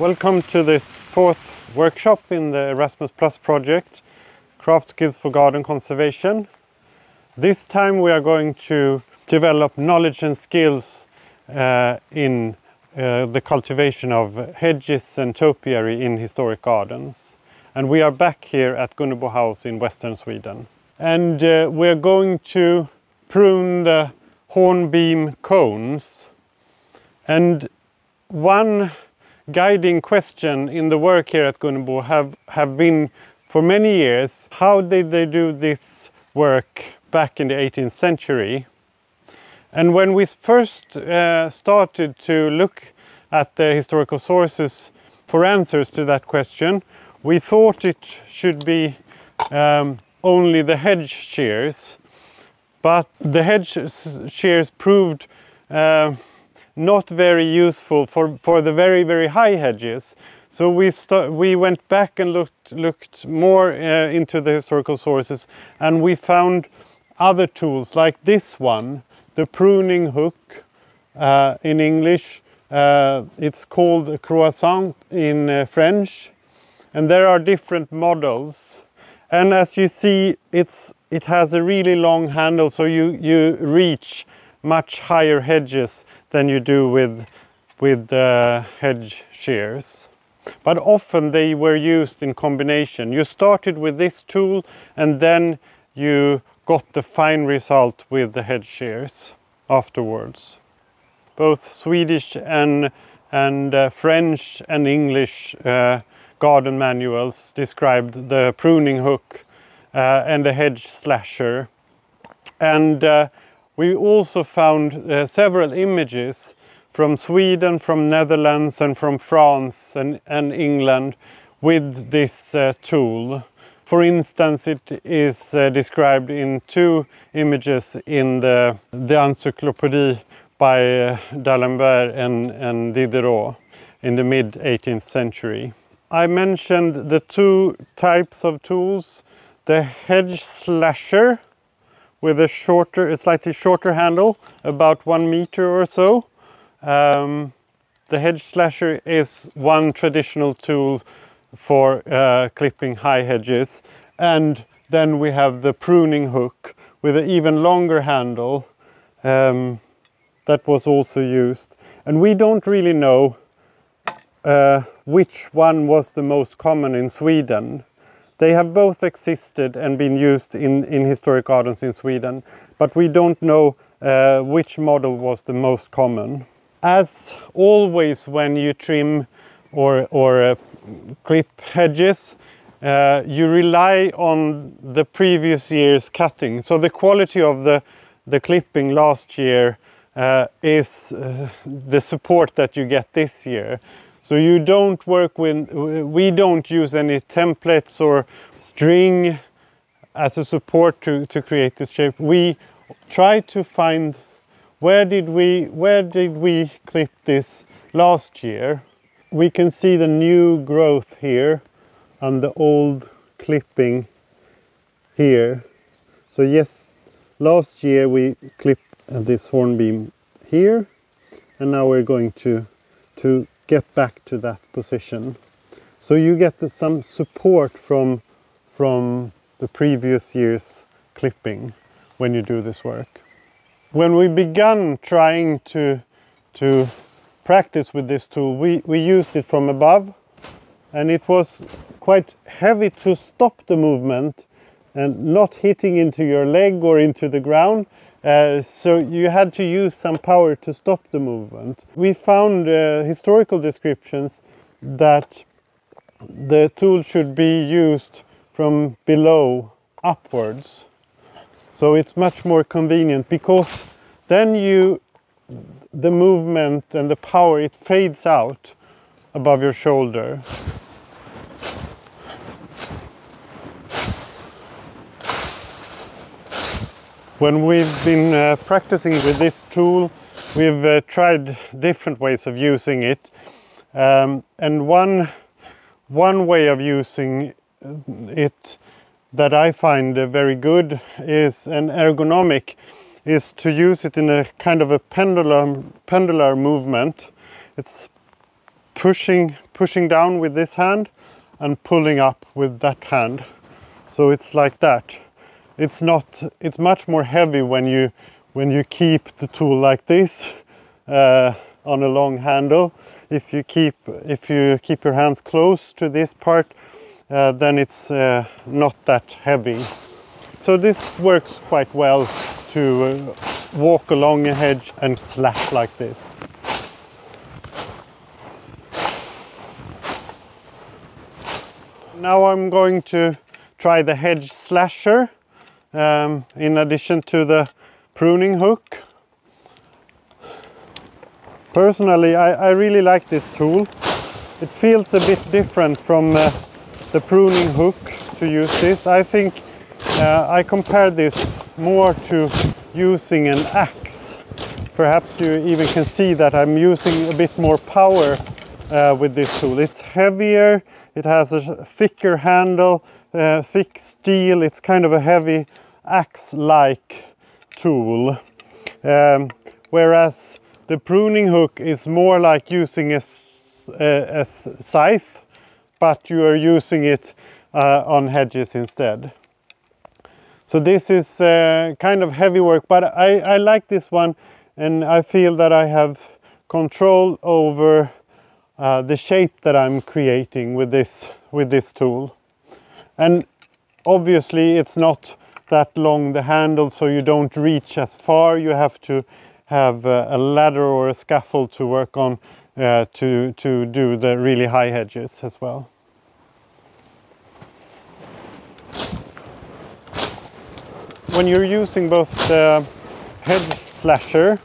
Welcome to this fourth workshop in the Erasmus Plus project, Craft Skills for Garden Conservation. This time we are going to develop knowledge and skills uh, in uh, the cultivation of hedges and topiary in historic gardens. And we are back here at Gunnebo House in western Sweden. And uh, we're going to prune the hornbeam cones. And one guiding question in the work here at Gunnebo have, have been for many years, how did they do this work back in the 18th century? And when we first uh, started to look at the historical sources for answers to that question, we thought it should be um, only the hedge shears, but the hedge shears proved uh, not very useful for, for the very, very high hedges. So we, we went back and looked, looked more uh, into the historical sources and we found other tools like this one, the pruning hook uh, in English. Uh, it's called croissant in uh, French. And there are different models. And as you see, it's, it has a really long handle, so you, you reach much higher hedges than you do with, with uh, hedge shears. But often they were used in combination. You started with this tool and then you got the fine result with the hedge shears afterwards. Both Swedish and, and uh, French and English uh, garden manuals described the pruning hook uh, and the hedge slasher. And uh, we also found uh, several images from Sweden, from Netherlands and from France and, and England with this uh, tool. For instance, it is uh, described in two images in the, the Encyclopédie by uh, D'Alembert and, and Diderot in the mid 18th century. I mentioned the two types of tools, the hedge slasher with a shorter, a slightly shorter handle, about one meter or so. Um, the hedge slasher is one traditional tool for uh, clipping high hedges. And then we have the pruning hook with an even longer handle um, that was also used. And we don't really know uh, which one was the most common in Sweden. They have both existed and been used in, in historic gardens in Sweden, but we don't know uh, which model was the most common. As always when you trim or, or uh, clip hedges, uh, you rely on the previous year's cutting. So the quality of the, the clipping last year uh, is uh, the support that you get this year. So you don't work with, we don't use any templates or string as a support to, to create this shape. We try to find where did we where did we clip this last year we can see the new growth here and the old clipping here. So yes, last year we clipped this hornbeam here and now we're going to, to get back to that position. So you get some support from, from the previous year's clipping when you do this work. When we began trying to, to practice with this tool, we, we used it from above and it was quite heavy to stop the movement and not hitting into your leg or into the ground. Uh, so you had to use some power to stop the movement. We found uh, historical descriptions that the tool should be used from below upwards. So it's much more convenient because then you the movement and the power, it fades out above your shoulder. When we've been uh, practicing with this tool, we've uh, tried different ways of using it. Um, and one, one way of using it that I find uh, very good is an ergonomic is to use it in a kind of a pendulum pendular movement. It's pushing pushing down with this hand and pulling up with that hand. So it's like that. It's not. It's much more heavy when you when you keep the tool like this uh, on a long handle. If you keep if you keep your hands close to this part, uh, then it's uh, not that heavy. So this works quite well to uh, walk along a hedge and slash like this. Now I'm going to try the hedge slasher um, in addition to the pruning hook. Personally, I, I, really like this tool. It feels a bit different from uh, the pruning hook to use this. I think uh, I compare this more to using an axe. Perhaps you even can see that I'm using a bit more power uh, with this tool. It's heavier, it has a thicker handle, uh, thick steel, it's kind of a heavy axe-like tool. Um, whereas the pruning hook is more like using a, a, a scythe, but you are using it uh, on hedges instead. So this is uh, kind of heavy work, but I, I like this one and I feel that I have control over uh, the shape that I'm creating with this, with this tool. And obviously it's not that long the handle so you don't reach as far. You have to have uh, a ladder or a scaffold to work on uh, to, to do the really high hedges as well. when you're using both the hedge slasher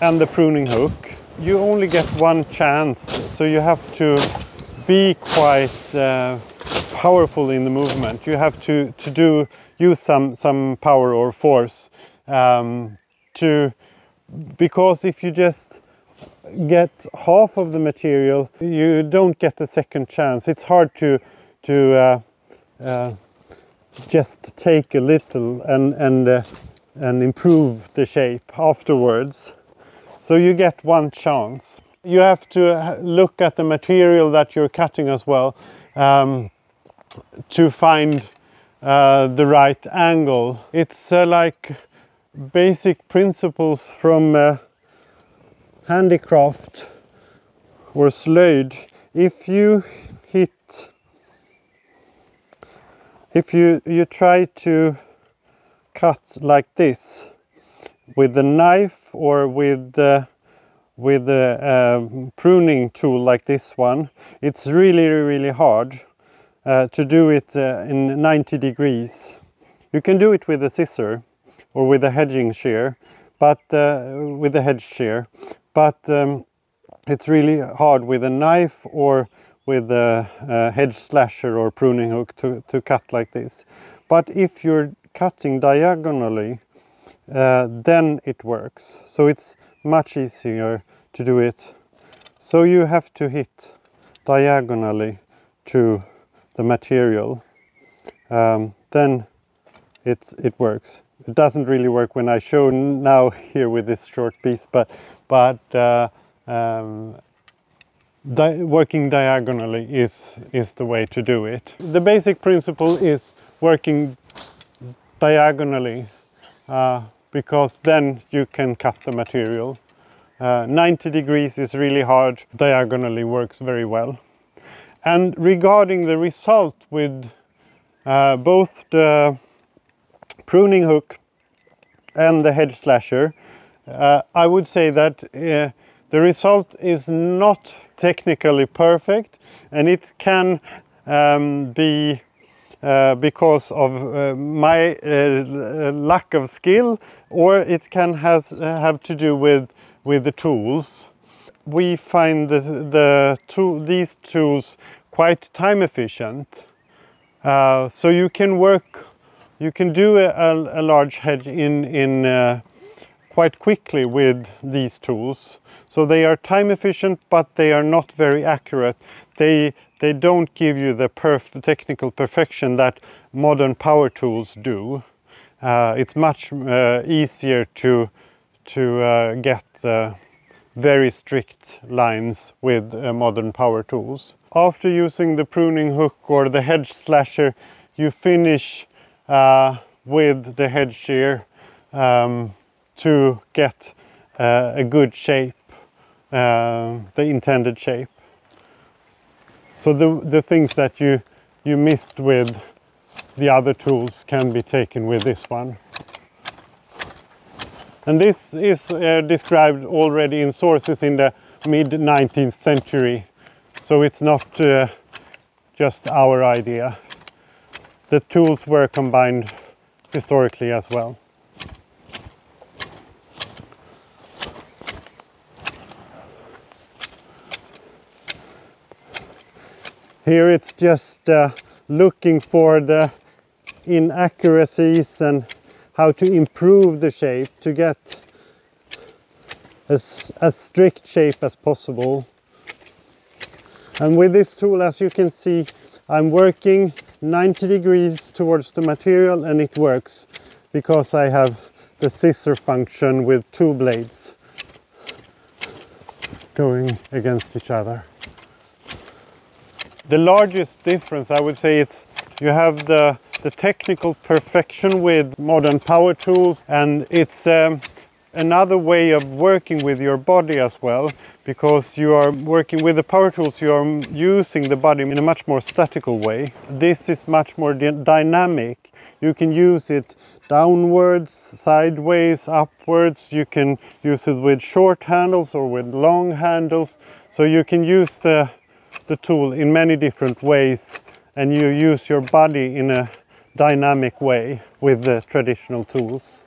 and the pruning hook, you only get one chance. So you have to be quite uh, powerful in the movement. You have to, to do use some, some power or force um, to because if you just get half of the material, you don't get a second chance. It's hard to to uh, uh, just take a little and and uh, and improve the shape afterwards. So you get one chance. You have to look at the material that you're cutting as well um, to find uh, the right angle. It's uh, like basic principles from uh, handicraft or slöjd. If you hit if you, you try to cut like this with the knife or with the, with the uh, pruning tool like this one, it's really, really hard uh, to do it uh, in 90 degrees. You can do it with a scissor or with a hedging shear, but uh, with a hedge shear, but um, it's really hard with a knife or with a, a hedge slasher or pruning hook to, to cut like this. But if you're cutting diagonally, uh, then it works. So it's much easier to do it. So you have to hit diagonally to the material. Um, then it, it works. It doesn't really work when I show now here with this short piece, but, but uh, um, Di working diagonally is, is the way to do it. The basic principle is working diagonally uh, because then you can cut the material. Uh, 90 degrees is really hard, diagonally works very well. And regarding the result with uh, both the pruning hook and the hedge slasher, uh, I would say that uh, the result is not technically perfect and it can um, be uh, because of uh, my uh, lack of skill or it can has, uh, have to do with, with the tools. We find the, the tool, these tools quite time efficient. Uh, so you can work, you can do a, a large hedge in, in uh, quite quickly with these tools. So they are time efficient, but they are not very accurate. They, they don't give you the perf technical perfection that modern power tools do. Uh, it's much uh, easier to, to uh, get uh, very strict lines with uh, modern power tools. After using the pruning hook or the hedge slasher, you finish uh, with the hedge shear um, to get uh, a good shape, uh, the intended shape. So the, the things that you, you missed with the other tools can be taken with this one. And this is uh, described already in sources in the mid 19th century. So it's not uh, just our idea. The tools were combined historically as well. Here it's just uh, looking for the inaccuracies and how to improve the shape to get as, as strict shape as possible. And with this tool, as you can see, I'm working 90 degrees towards the material and it works because I have the scissor function with two blades going against each other. The largest difference I would say it's you have the the technical perfection with modern power tools and it's um, another way of working with your body as well because you are working with the power tools you are using the body in a much more statical way. This is much more dynamic. You can use it downwards sideways upwards. You can use it with short handles or with long handles. So you can use the the tool in many different ways and you use your body in a dynamic way with the traditional tools.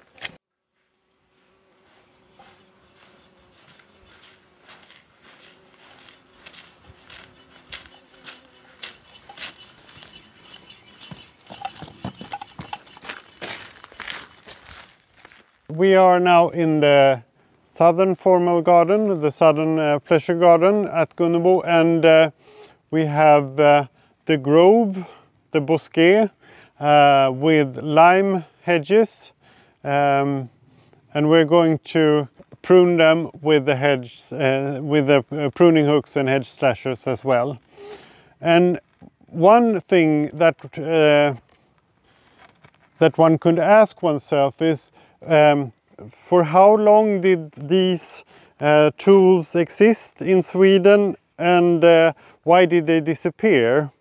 We are now in the southern formal garden, the southern uh, pleasure garden at Gunnebo and uh, we have uh, the grove, the bosquet, with lime hedges um, and we're going to prune them with the hedge, uh, with the uh, pruning hooks and hedge slashers as well. And one thing that uh, that one could ask oneself is um, for how long did these uh, tools exist in Sweden and uh, why did they disappear?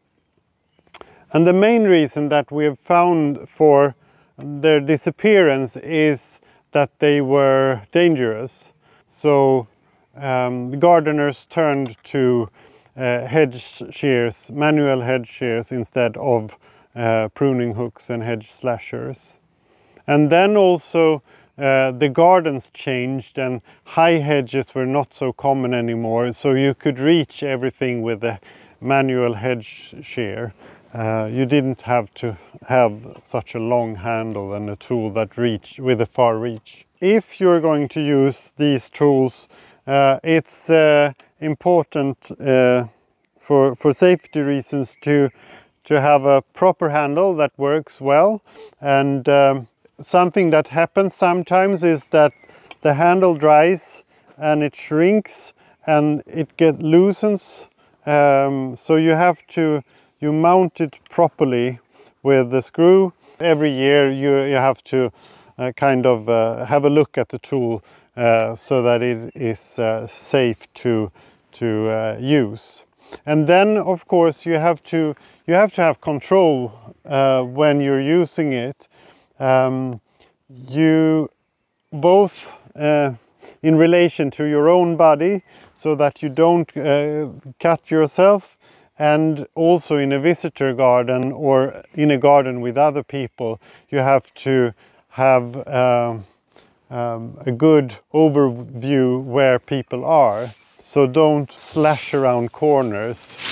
And the main reason that we have found for their disappearance is that they were dangerous. So um, gardeners turned to uh, hedge shears, manual hedge shears instead of uh, pruning hooks and hedge slashers. And then also uh, the gardens changed and high hedges were not so common anymore so you could reach everything with a manual hedge shear. Uh, you didn't have to have such a long handle and a tool that reach with a far reach. If you're going to use these tools, uh, it's uh, important uh, for, for safety reasons to, to have a proper handle that works well. And um, something that happens sometimes is that the handle dries and it shrinks and it get loosens. Um, so you have to you mount it properly with the screw. Every year you, you have to uh, kind of uh, have a look at the tool uh, so that it is uh, safe to, to uh, use. And then of course you have to, you have to have control uh, when you're using it. Um, you both in relation to your own body so that you don't cut yourself and also in a visitor garden or in a garden with other people, you have to have um, um, a good overview where people are. So don't slash around corners